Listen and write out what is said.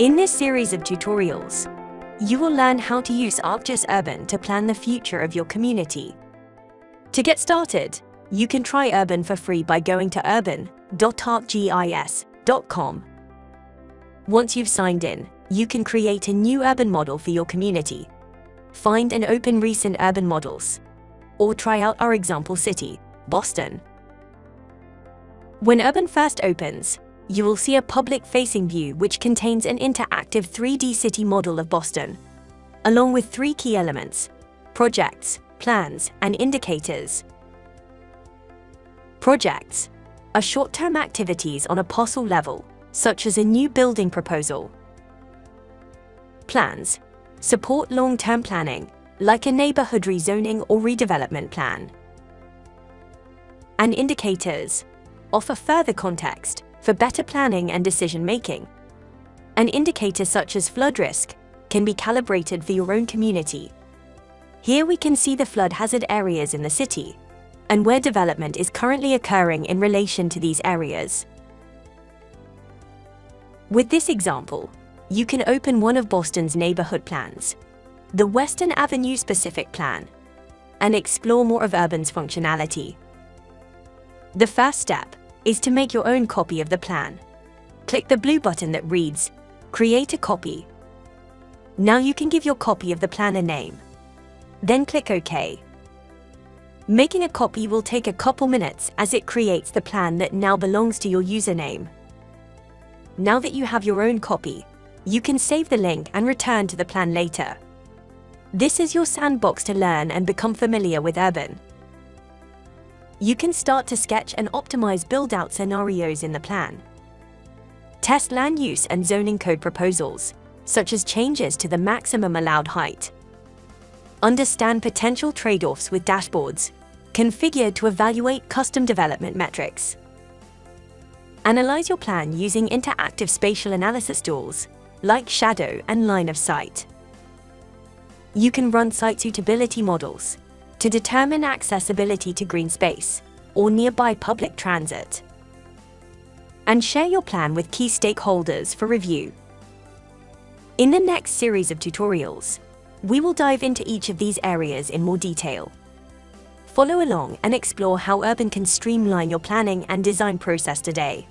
In this series of tutorials, you will learn how to use ArcGIS Urban to plan the future of your community. To get started, you can try Urban for free by going to urban.arcgis.com. Once you've signed in, you can create a new urban model for your community. Find and open recent urban models. Or try out our example city, Boston. When Urban first opens, you will see a public-facing view which contains an interactive 3D city model of Boston, along with three key elements, projects, plans, and indicators. Projects are short-term activities on a parcel level, such as a new building proposal. Plans support long-term planning, like a neighborhood rezoning or redevelopment plan. And indicators offer further context for better planning and decision-making. An indicator such as flood risk can be calibrated for your own community. Here we can see the flood hazard areas in the city and where development is currently occurring in relation to these areas. With this example, you can open one of Boston's neighborhood plans, the Western Avenue Specific Plan, and explore more of Urban's functionality. The first step is to make your own copy of the plan. Click the blue button that reads, Create a copy. Now you can give your copy of the plan a name. Then click OK. Making a copy will take a couple minutes as it creates the plan that now belongs to your username. Now that you have your own copy, you can save the link and return to the plan later. This is your sandbox to learn and become familiar with Urban you can start to sketch and optimize build-out scenarios in the plan. Test land use and zoning code proposals, such as changes to the maximum allowed height. Understand potential trade-offs with dashboards, configured to evaluate custom development metrics. Analyze your plan using interactive spatial analysis tools, like shadow and line of sight. You can run site suitability models, to determine accessibility to green space or nearby public transit. And share your plan with key stakeholders for review. In the next series of tutorials, we will dive into each of these areas in more detail. Follow along and explore how Urban can streamline your planning and design process today.